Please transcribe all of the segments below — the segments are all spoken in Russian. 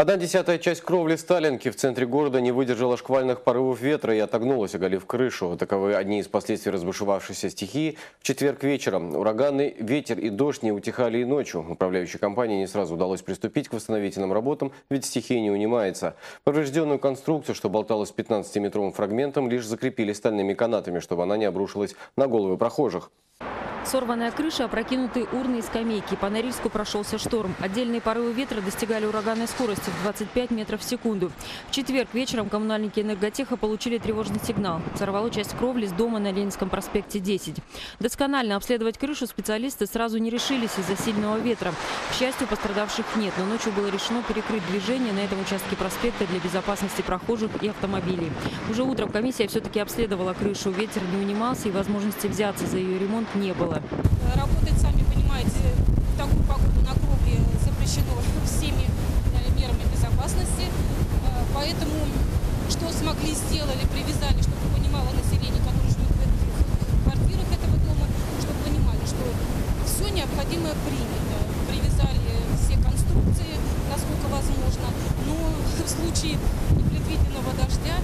Одна десятая часть кровли Сталинки в центре города не выдержала шквальных порывов ветра и отогнулась, оголив крышу. Таковы одни из последствий разбушевавшейся стихии. В четверг вечером ураганный ветер и дождь не утихали и ночью. Управляющей компании не сразу удалось приступить к восстановительным работам, ведь стихия не унимается. Поврежденную конструкцию, что болталась 15-метровым фрагментом, лишь закрепили стальными канатами, чтобы она не обрушилась на головы прохожих. Сорванная крыша, опрокинутые урны и скамейки. По Норильску прошелся шторм. Отдельные порывы ветра достигали ураганной скорости в 25 метров в секунду. В четверг вечером коммунальники энерготеха получили тревожный сигнал. Сорвало часть кровли с дома на Ленинском проспекте 10. Досконально обследовать крышу специалисты сразу не решились из-за сильного ветра. К счастью, пострадавших нет, но ночью было решено перекрыть движение на этом участке проспекта для безопасности прохожих и автомобилей. Уже утром комиссия все-таки обследовала крышу. Ветер не унимался и возможности взяться за ее ремонт не было? Работать, сами понимаете, в такую погоду на кровле запрещено всеми безопасности. Э, поэтому что смогли, сделали, привязали, чтобы понимало население, которое живет в этих квартирах этого дома, чтобы понимали, что все необходимое принято. Привязали все конструкции, насколько возможно. Но в случае непредвиденного дождя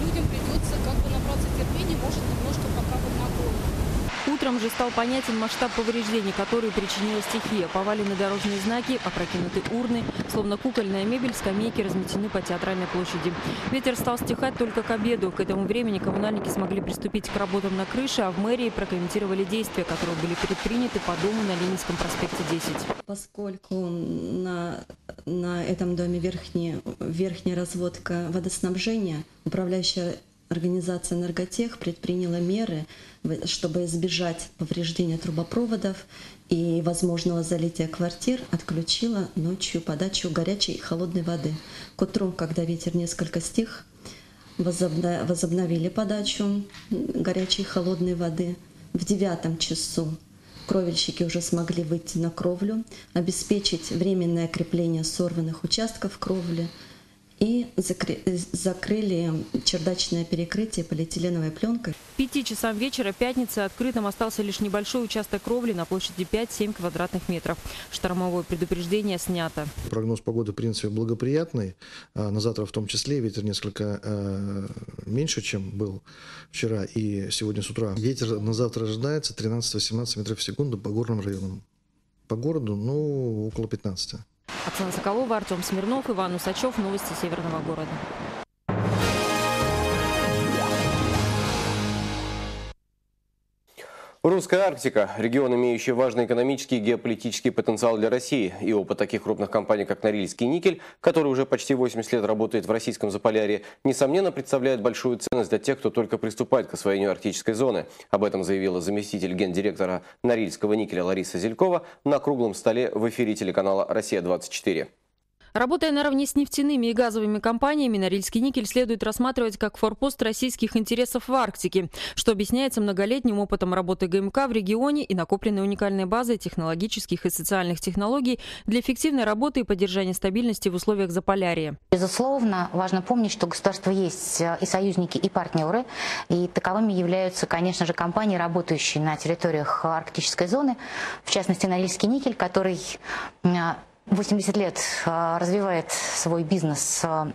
людям придется как бы набраться терпения, может немножко пока вот на голову. Утром же стал понятен масштаб повреждений, которые причинила стихия. Повалены дорожные знаки, опрокинуты урны, словно кукольная мебель, скамейки разметены по театральной площади. Ветер стал стихать только к обеду. К этому времени коммунальники смогли приступить к работам на крыше, а в мэрии прокомментировали действия, которые были предприняты по дому на Ленинском проспекте 10. Поскольку на, на этом доме верхняя, верхняя разводка водоснабжения, управляющая Организация «Энерготех» предприняла меры, чтобы избежать повреждения трубопроводов и возможного залития квартир, отключила ночью подачу горячей и холодной воды. К утру, когда ветер несколько стих, возобновили подачу горячей и холодной воды. В девятом часу кровельщики уже смогли выйти на кровлю, обеспечить временное крепление сорванных участков кровли – и закрыли чердачное перекрытие полиэтиленовой пленкой. К пяти часам вечера пятницы открытым остался лишь небольшой участок кровли на площади 5-7 квадратных метров. Штормовое предупреждение снято. Прогноз погоды, в принципе, благоприятный. А, на завтра в том числе ветер несколько э, меньше, чем был вчера и сегодня с утра. Ветер на завтра ожидается 13-18 метров в секунду по горным районам. По городу, ну, около 15. Оксана Соколова, Артем Смирнов, Иван Усачев. Новости Северного города. Русская Арктика – регион, имеющий важный экономический и геополитический потенциал для России. И опыт таких крупных компаний, как Норильский никель, который уже почти 80 лет работает в российском Заполярье, несомненно представляет большую ценность для тех, кто только приступает к освоению арктической зоны. Об этом заявила заместитель гендиректора Норильского никеля Лариса Зелькова на круглом столе в эфире телеканала «Россия-24». Работая наравне с нефтяными и газовыми компаниями, Норильский никель следует рассматривать как форпост российских интересов в Арктике, что объясняется многолетним опытом работы ГМК в регионе и накопленной уникальной базой технологических и социальных технологий для эффективной работы и поддержания стабильности в условиях Заполярья. Безусловно, важно помнить, что государство есть э, и союзники, и партнеры, и таковыми являются, конечно же, компании, работающие на территориях арктической зоны, в частности, Норильский никель, который 80 лет а, развивает свой бизнес а,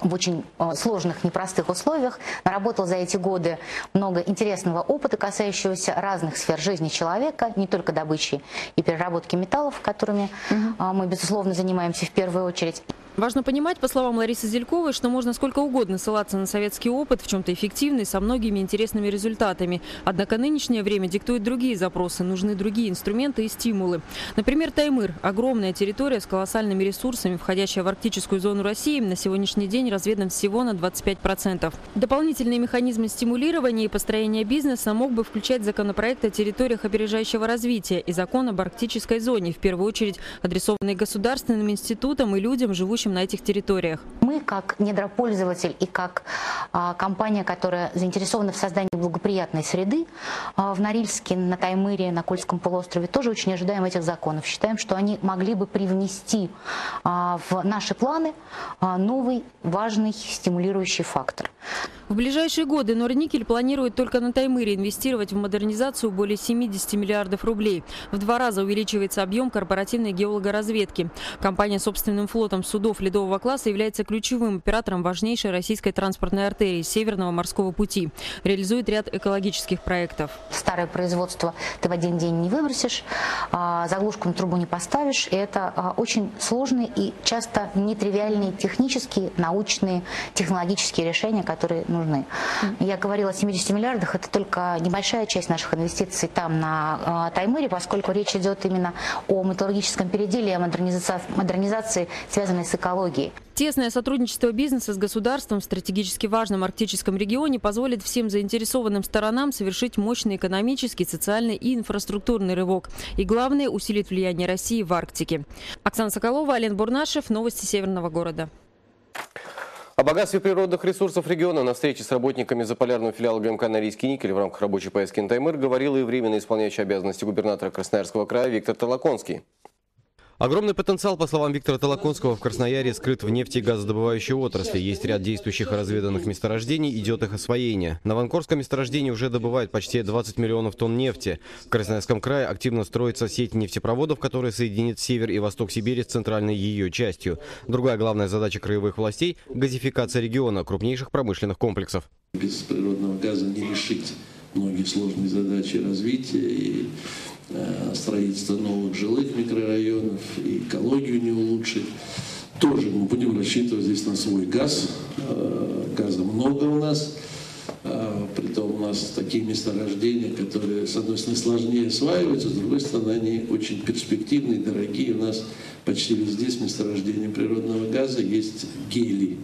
в очень а, сложных, непростых условиях. Наработал за эти годы много интересного опыта, касающегося разных сфер жизни человека, не только добычи и переработки металлов, которыми угу. мы, безусловно, занимаемся в первую очередь. Важно понимать, по словам Ларисы Зельковой, что можно сколько угодно ссылаться на советский опыт, в чем-то эффективный, со многими интересными результатами. Однако нынешнее время диктует другие запросы, нужны другие инструменты и стимулы. Например, Таймыр – огромная территория с колоссальными ресурсами, входящая в арктическую зону России, на сегодняшний день разведан всего на 25%. Дополнительные механизмы стимулирования и построения бизнеса мог бы включать законопроект о территориях опережающего развития и закон об арктической зоне, в первую очередь адресованный государственным институтам и людям, живущим живущим на этих территориях? Мы, как недропользователь и как а, компания, которая заинтересована в создании благоприятной среды а, в Норильске, на Таймыре, на Кольском полуострове, тоже очень ожидаем этих законов. Считаем, что они могли бы привнести а, в наши планы а, новый важный стимулирующий фактор. В ближайшие годы Норникель планирует только на Таймыре инвестировать в модернизацию более 70 миллиардов рублей. В два раза увеличивается объем корпоративной геологоразведки. Компания собственным флотом судов ледового класса является ключевым оператором важнейшей российской транспортной артерии Северного морского пути. Реализует ряд экологических проектов. Старое производство ты в один день не выбросишь, а, заглушку на трубу не поставишь. И это а, очень сложные и часто нетривиальные технические, научные, технологические решения, которые нужны. Я говорила о 70 миллиардах, это только небольшая часть наших инвестиций там на э, Таймыре, поскольку речь идет именно о металлургическом переделе, о модернизации, модернизации, связанной с экологией. Тесное сотрудничество бизнеса с государством в стратегически важном арктическом регионе позволит всем заинтересованным сторонам совершить мощный экономический, социальный и инфраструктурный рывок. И главное, усилит влияние России в Арктике. Оксана Соколова, Ален Бурнашев. Новости Северного города. О богатстве природных ресурсов региона на встрече с работниками заполярного филиала ГМК «Норильский никель» в рамках рабочей поездки на Таймыр говорил и временно исполняющий обязанности губернатора Красноярского края Виктор Толоконский. Огромный потенциал, по словам Виктора Толоконского, в Краснояре скрыт в нефти и газодобывающей отрасли. Есть ряд действующих разведанных месторождений, идет их освоение. На Ванкорском месторождении уже добывают почти 20 миллионов тонн нефти. В Красноярском крае активно строится сеть нефтепроводов, которая соединит север и восток Сибири с центральной ее частью. Другая главная задача краевых властей – газификация региона, крупнейших промышленных комплексов. Без природного газа не решить многие сложные задачи развития и строительство новых жилых микрорайонов, и экологию не улучшить. Тоже мы будем рассчитывать здесь на свой газ. Э, газа много у нас. Э, притом у нас такие месторождения, которые, с одной стороны, сложнее осваиваются, с другой стороны, они очень перспективные, дорогие. У нас почти везде с месторождением природного газа есть гелий.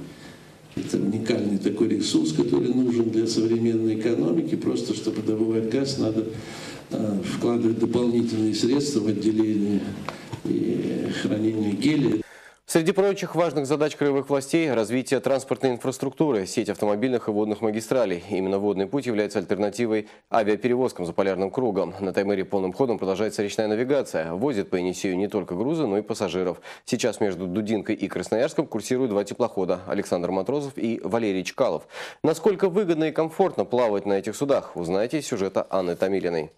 Это уникальный такой ресурс, который нужен для современной экономики. Просто чтобы добывать газ, надо Э, вкладывать дополнительные средства в отделение и хранение гелия. Среди прочих важных задач краевых властей – развитие транспортной инфраструктуры, сеть автомобильных и водных магистралей. Именно водный путь является альтернативой авиаперевозкам за полярным кругом. На Таймыре полным ходом продолжается речная навигация. Возит по Енисею не только грузы, но и пассажиров. Сейчас между Дудинкой и Красноярском курсируют два теплохода – Александр Матросов и Валерий Чкалов. Насколько выгодно и комфортно плавать на этих судах, узнаете из сюжета Анны Томилиной.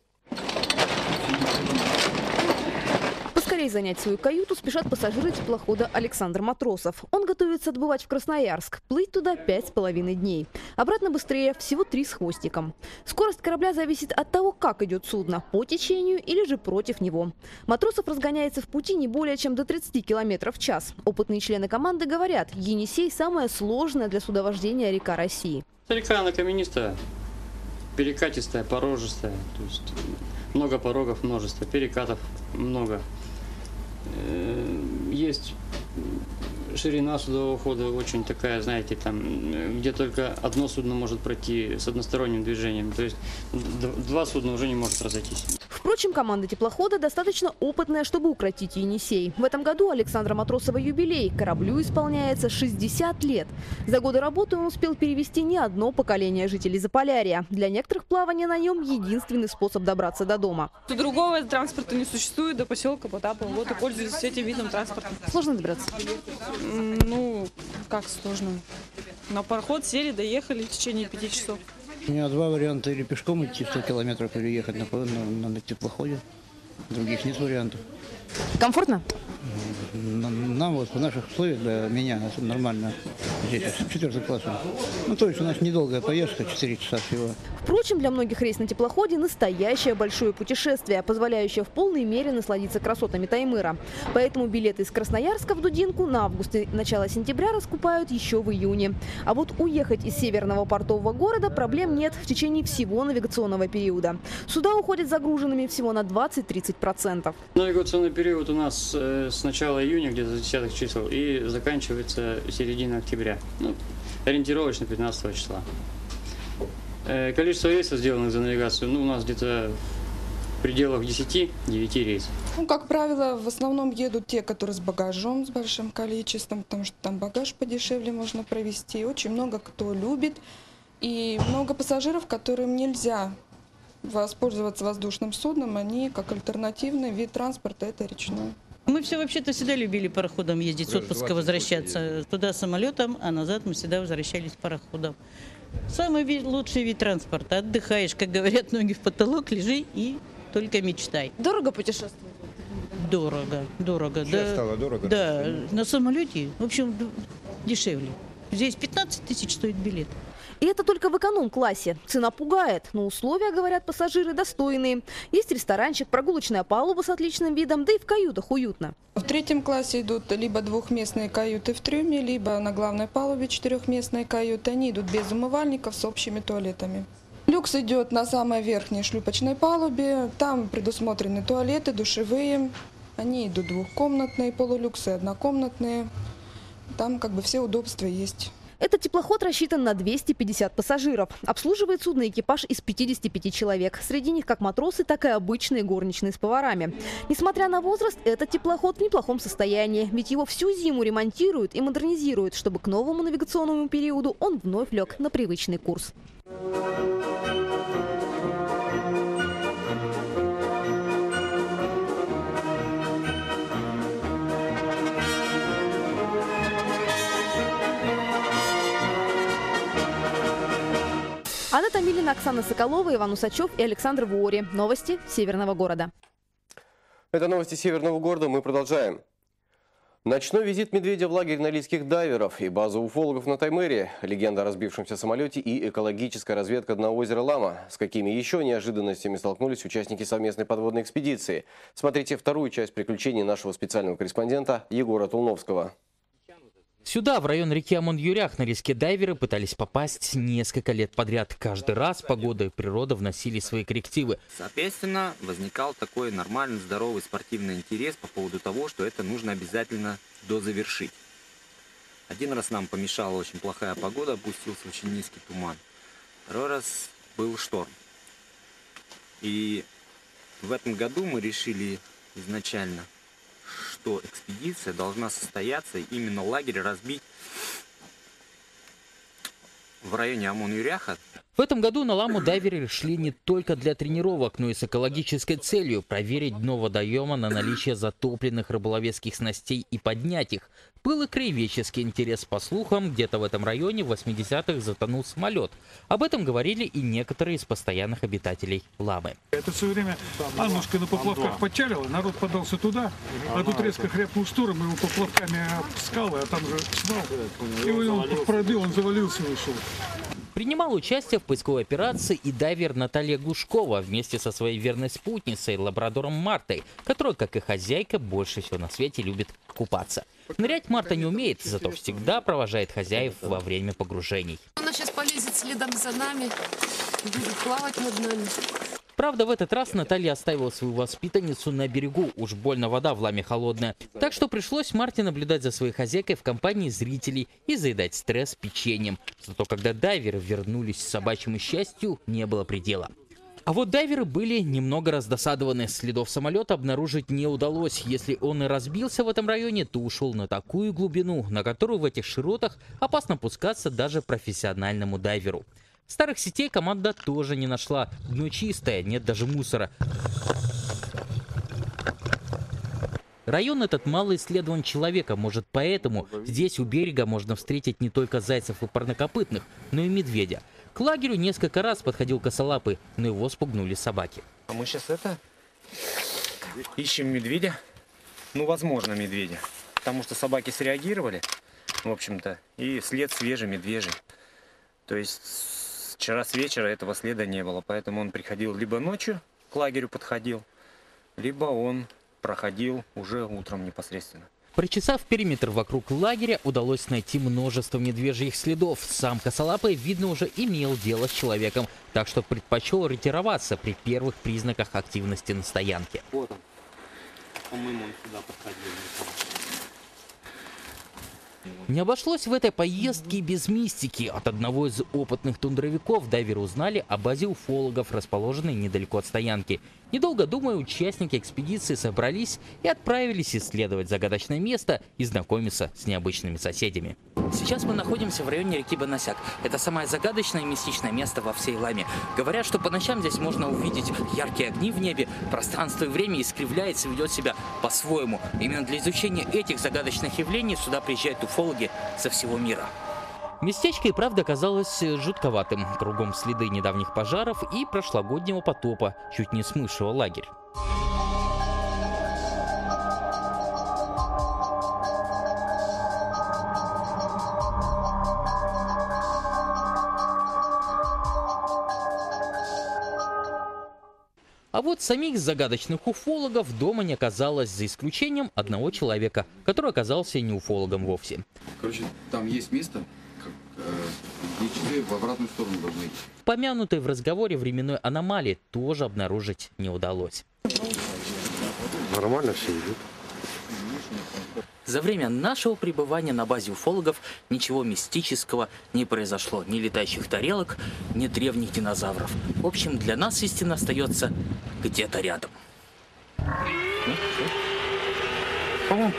Поскорее занять свою каюту спешат пассажиры теплохода Александр Матросов. Он готовится отбывать в Красноярск. Плыть туда пять с половиной дней. Обратно быстрее, всего три с хвостиком. Скорость корабля зависит от того, как идет судно, по течению или же против него. Матросов разгоняется в пути не более чем до 30 км в час. Опытные члены команды говорят, Енисей – самая сложная для судовождения река России. Река каменистая, перекатистая, порожистая. То есть много порогов, множество, перекатов много. Э, есть ширина судового хода очень такая, знаете, там, где только одно судно может пройти с односторонним движением. То есть два судна уже не может разойтись. Впрочем, команда теплохода достаточно опытная, чтобы укротить Енисей. В этом году Александра Матросова юбилей. Кораблю исполняется 60 лет. За годы работы он успел перевести не одно поколение жителей Заполярья. Для некоторых плавание на нем единственный способ добраться до дома. Другого транспорта не существует до поселка Потапова. Вот и пользуюсь этим видом транспорта. Сложно добраться? Ну, как сложно. На пароход сели, доехали в течение пяти часов. У меня два варианта. Или пешком идти 100 километров, или ехать на, на, на теплоходе. Других нет вариантов. Комфортно? Нам вот в наших условиях для меня нормально. Здесь четвертый класс. Ну, то есть у нас недолгая поездка, 4 часа всего. Впрочем, для многих рейс на теплоходе – настоящее большое путешествие, позволяющее в полной мере насладиться красотами Таймыра. Поэтому билеты из Красноярска в Дудинку на август и начало сентября раскупают еще в июне. А вот уехать из северного портового города проблем нет в течение всего навигационного периода. Суда уходят загруженными всего на 20-30%. Навигационный период у нас э, с начала июня, где-то с 10 чисел, и заканчивается середина октября. Ну, ориентировочно 15 числа. Э, количество рейсов, сделанных за навигацию, ну, у нас где-то в пределах 10-9 рейсов. Ну, как правило, в основном едут те, которые с багажом, с большим количеством, потому что там багаж подешевле можно провести. Очень много кто любит. И много пассажиров, которым нельзя воспользоваться воздушным судном, они как альтернативный вид транспорта – это речной. Мы все вообще-то всегда любили пароходом ездить, с отпуска возвращаться. Туда самолетом, а назад мы всегда возвращались пароходом. Самый лучший вид транспорта. Отдыхаешь, как говорят, ноги в потолок, лежи и только мечтай. Дорого путешествовать? Дорого, дорого. Сейчас стало дорого. Да, на самолете, в общем, дешевле. Здесь 15 тысяч стоит билет. И это только в эконом-классе. Цена пугает, но условия, говорят пассажиры, достойные. Есть ресторанчик, прогулочная палуба с отличным видом, да и в каютах уютно. В третьем классе идут либо двухместные каюты в трюме, либо на главной палубе четырехместные каюты. Они идут без умывальников с общими туалетами. Люкс идет на самой верхней шлюпочной палубе. Там предусмотрены туалеты, душевые. Они идут двухкомнатные полулюксы, однокомнатные. Там как бы все удобства есть. Этот теплоход рассчитан на 250 пассажиров. Обслуживает судно экипаж из 55 человек. Среди них как матросы, так и обычные горничные с поварами. Несмотря на возраст, этот теплоход в неплохом состоянии. Ведь его всю зиму ремонтируют и модернизируют, чтобы к новому навигационному периоду он вновь лег на привычный курс. Томилина, Оксана Соколова, Иван Усачев и Александр Вуори. Новости Северного города. Это новости Северного города. Мы продолжаем. Ночной визит медведя в лагерь норильских дайверов и базу уфологов на Таймыре, легенда о разбившемся самолете и экологическая разведка на озеро Лама. С какими еще неожиданностями столкнулись участники совместной подводной экспедиции? Смотрите вторую часть приключений нашего специального корреспондента Егора Тулновского. Сюда, в район реки Амон-Юрях, норильские дайверы пытались попасть несколько лет подряд. Каждый раз погода и природа вносили свои коррективы. Соответственно, возникал такой нормальный, здоровый спортивный интерес по поводу того, что это нужно обязательно дозавершить. Один раз нам помешала очень плохая погода, опустился очень низкий туман. Второй раз был шторм. И в этом году мы решили изначально, что экспедиция должна состояться, именно лагерь разбить в районе Амон-Юряха. В этом году на Ламу дайверы шли не только для тренировок, но и с экологической целью – проверить дно водоема на наличие затопленных рыболовецких снастей и поднять их. Был и краеведческий интерес. По слухам, где-то в этом районе в 80-х затонул самолет. Об этом говорили и некоторые из постоянных обитателей Ламы. Это все время Аннушка на поплавках подчалила, народ подался туда, а тут резко хряпнул шторм, его поплавками об скалы, а там же снал. И он пробил, он завалился и ушел. Принимал участие в поисковой операции и дайвер Наталья Глушкова вместе со своей верной спутницей, лабрадором Мартой, которая, как и хозяйка, больше всего на свете любит купаться. Нырять Марта не умеет, зато всегда провожает хозяев во время погружений. Она сейчас полезет следом за нами, будет плавать над нами. Правда, в этот раз Наталья оставила свою воспитанницу на берегу, уж больно вода в ламе холодная. Так что пришлось Марте наблюдать за своей хозяйкой в компании зрителей и заедать стресс печеньем. Зато когда дайверы вернулись с собачьему счастью, не было предела. А вот дайверы были немного раздосадованы. Следов самолета обнаружить не удалось. Если он и разбился в этом районе, то ушел на такую глубину, на которую в этих широтах опасно пускаться даже профессиональному дайверу. Старых сетей команда тоже не нашла. Дно чистое, нет даже мусора. Район этот мало исследован человеком, может поэтому здесь у берега можно встретить не только зайцев и парнокопытных, но и медведя. К лагерю несколько раз подходил косолапый, но его спугнули собаки. А мы сейчас это ищем медведя. Ну, возможно, медведя. Потому что собаки среагировали, в общем-то, и след свежий, медвежий. То есть вчера с вечера этого следа не было, поэтому он приходил либо ночью к лагерю подходил, либо он проходил уже утром непосредственно. Прочесав периметр вокруг лагеря, удалось найти множество медвежьих следов. Сам косолапый, видно, уже имел дело с человеком, так что предпочел ретироваться при первых признаках активности на стоянке. Вот он. По-моему, он сюда подходил. Не обошлось в этой поездке без мистики. От одного из опытных тундровиков дайверы узнали о базе уфологов, расположенной недалеко от стоянки. Недолго думая, участники экспедиции собрались и отправились исследовать загадочное место и знакомиться с необычными соседями. Сейчас мы находимся в районе реки Банасяк. Это самое загадочное и мистичное место во всей Ламе. Говорят, что по ночам здесь можно увидеть яркие огни в небе, пространство и время искривляется и ведет себя по-своему. Именно для изучения этих загадочных явлений сюда приезжают уфологи со всего мира. Местечко и правда казалось жутковатым. Кругом следы недавних пожаров и прошлогоднего потопа, чуть не смывшего лагерь. А вот самих загадочных уфологов дома не оказалось, за исключением одного человека, который оказался не уфологом вовсе. Короче, там есть место, как, э, где часы в обратную сторону должны идти. Помянутой в разговоре временной аномалии тоже обнаружить не удалось. Нормально все идет. За время нашего пребывания на базе уфологов ничего мистического не произошло. Ни летающих тарелок, ни древних динозавров. В общем, для нас истина остается где-то рядом. По-моему.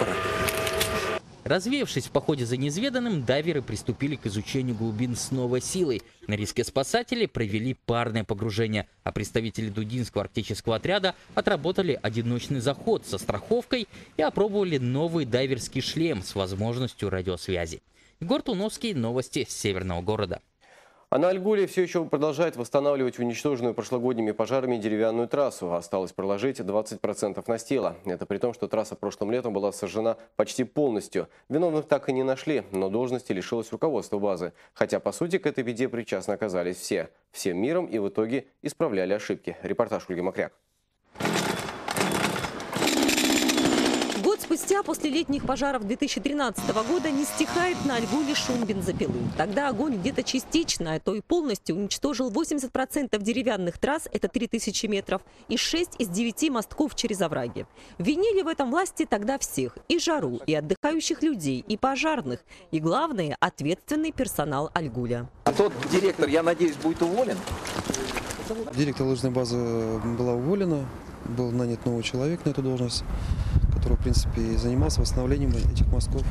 Развеявшись в походе за неизведанным, дайверы приступили к изучению глубин с новой силой. На риске спасатели провели парное погружение, а представители Дудинского арктического отряда отработали одиночный заход со страховкой и опробовали новый дайверский шлем с возможностью радиосвязи. Егор Туновский, новости Северного города. А на Альгуле все еще продолжает восстанавливать уничтоженную прошлогодними пожарами деревянную трассу. Осталось проложить 20% настила. Это при том, что трасса прошлым летом была сожжена почти полностью. Виновных так и не нашли, но должности лишилось руководство базы. Хотя, по сути, к этой беде причастны оказались все. Всем миром и в итоге исправляли ошибки. Репортаж Ольги Макряк. Спустя, после летних пожаров 2013 года, не стихает на Альгуле шум бензопилы. Тогда огонь где-то частично, а то и полностью уничтожил 80% деревянных трасс, это 3000 метров, и 6 из 9 мостков через овраги. Винили в этом власти тогда всех, и жару, и отдыхающих людей, и пожарных, и главное, ответственный персонал Альгуля. А тот директор, я надеюсь, будет уволен? Директор лыжной базы была уволена, был нанят новый человек на эту должность, который, в принципе, занимался восстановлением этих мостков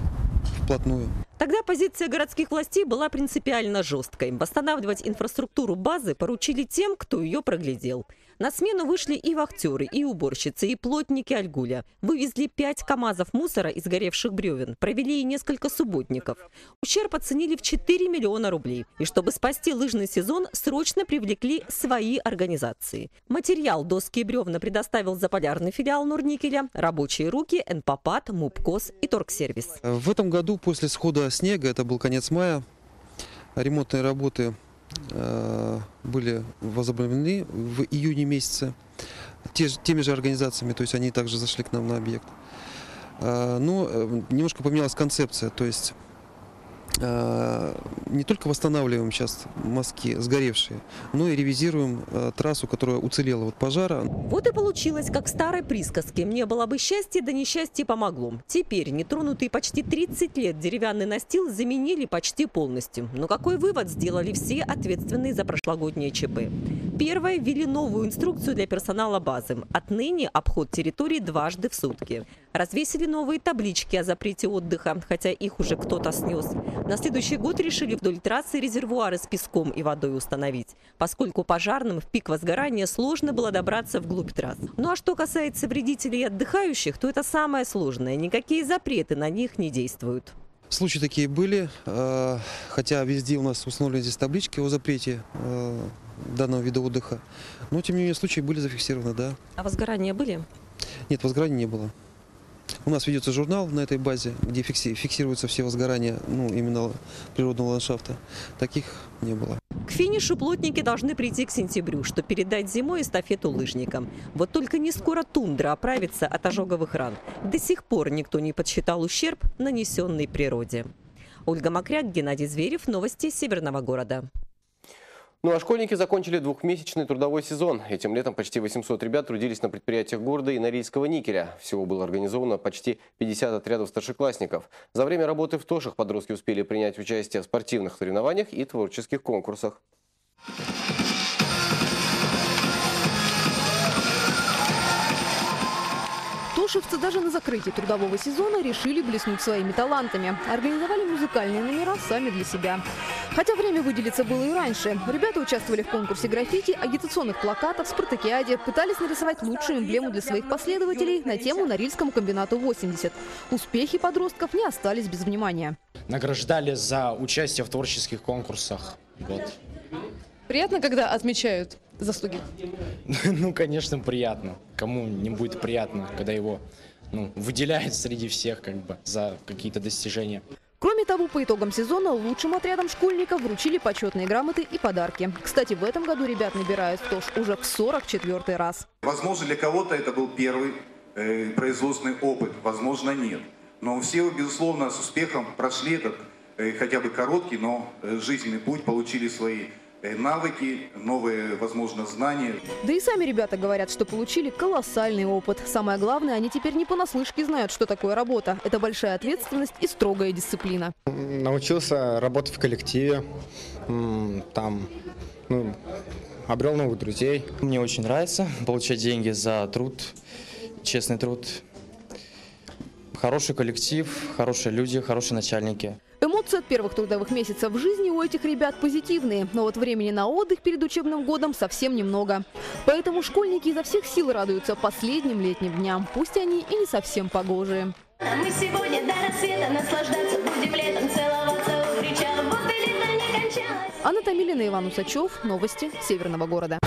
вплотную. Тогда позиция городских властей была принципиально жесткой. Восстанавливать инфраструктуру базы поручили тем, кто ее проглядел. На смену вышли и вахтеры, и уборщицы, и плотники Альгуля. Вывезли 5 КАМАЗов мусора из горевших бревен. Провели и несколько субботников. Ущерб оценили в 4 миллиона рублей. И чтобы спасти лыжный сезон, срочно привлекли свои организации. Материал доски и бревна предоставил заполярный филиал Норникеля, рабочие руки, НПОПАТ, МУПКОС и Торгсервис. В этом году после схода снега, это был конец мая, ремонтные работы э, были возобновлены в июне месяце те, теми же организациями, то есть они также зашли к нам на объект. Э, но э, немножко поменялась концепция, то есть э, не только восстанавливаем сейчас мазки сгоревшие, но и ревизируем э, трассу, которая уцелела от пожара. Вот и получилось, как в старой присказке. «Мне было бы счастье, да несчастье помогло». Теперь нетронутый почти 30 лет деревянный настил заменили почти полностью. Но какой вывод сделали все ответственные за прошлогоднее ЧП? Первое, ввели новую инструкцию для персонала базы. Отныне обход территории дважды в сутки. Развесили новые таблички о запрете отдыха, хотя их уже кто-то снес. На следующий год решили вдоль трассы резервуары с песком и водой установить, поскольку пожарным в пик возгорания сложно было добраться вглубь трасс. Ну а что касается вредителей и отдыхающих, то это самое сложное. Никакие запреты на них не действуют. Случаи такие были, э, хотя везде у нас установлены здесь таблички о запрете э, данного вида отдыха. Но, тем не менее, случаи были зафиксированы, да. А возгорания были? Нет, возгораний не было. У нас ведется журнал на этой базе, где фикси- фиксируются все возгорания ну, именно природного ландшафта. Таких не было. К финишу плотники должны прийти к сентябрю, чтобы передать зимой эстафету лыжникам. Вот только не скоро тундра оправится от ожоговых ран. До сих пор никто не подсчитал ущерб, нанесенный природе. Ольга Макряк, Геннадий Зверев. Новости Северного города. Ну а школьники закончили двухмесячный трудовой сезон. Этим летом почти 800 ребят трудились на предприятиях города и Норильского никеля. Всего было организовано почти 50 отрядов старшеклассников. За время работы в ТОШах подростки успели принять участие в спортивных соревнованиях и творческих конкурсах. ТОШ Норшивцы даже на закрытии трудового сезона решили блеснуть своими талантами. Организовали музыкальные номера сами для себя. Хотя время выделиться было и раньше. Ребята участвовали в конкурсе граффити, агитационных плакатов, спартакиаде, пытались нарисовать лучшую эмблему для своих последователей на тему Норильскому комбинату 80. Успехи подростков не остались без внимания. Награждали за участие в творческих конкурсах. Вот. Приятно, когда отмечают заслуги? Ну, конечно, приятно. Кому не будет приятно, когда его ну, выделяют среди всех как бы за какие-то достижения. Кроме того, по итогам сезона лучшим отрядам школьников вручили почетные грамоты и подарки. Кстати, в этом году ребят набирают в ТОШ уже в 44 раз. Возможно, для кого-то это был первый э, производственный опыт, возможно, нет. Но все, безусловно, с успехом прошли этот э, хотя бы короткий, но э, жизненный путь, получили свои навыки, новые, возможно, знания. Да и сами ребята говорят, что получили колоссальный опыт. Самое главное, они теперь не понаслышке знают, что такое работа. Это большая ответственность и строгая дисциплина. Научился работать в коллективе, там, ну, обрел новых друзей. Мне очень нравится получать деньги за труд, честный труд. Хороший коллектив, хорошие люди, хорошие начальники. Эмоции от первых трудовых месяцев жизни у этих ребят позитивные, но вот времени на отдых перед учебным годом совсем немного. Поэтому школьники изо всех сил радуются последним летним дням, пусть они и не совсем погожие. А мы сегодня до рассвета наслаждаться будем летом, целоваться у причала, будто лето не кончалось. Анна Томилина, Иван Усачев. Новости Северного города.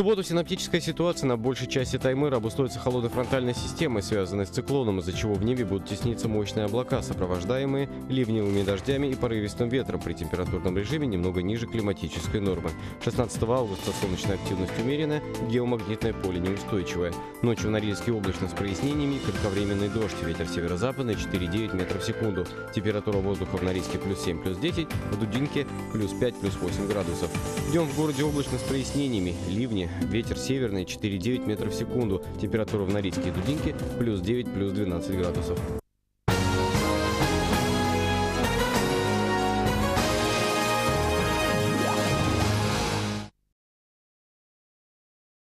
Субботу синаптическая ситуация на большей части Таймыра обусловится холодной фронтальной системой, связанной с циклоном, из-за чего в небе будут тесниться мощные облака, сопровождаемые ливневыми дождями и порывистым ветром при температурном режиме немного ниже климатической нормы. 16 августа солнечная активность умеренная, геомагнитное поле неустойчивое. Ночью в Норильске облачно с прояснениями, кратковременный дождь, ветер северо-западный 4,9 метров в секунду. Температура воздуха в Норильске плюс 7, плюс 10, в Дудинке плюс 5, плюс 8 градусов. Днем в городе облачно с прояснениями, ливни, ветер северный 4,9 метров в секунду. Температура в Норильске и Дудинке плюс 9, плюс 12 градусов.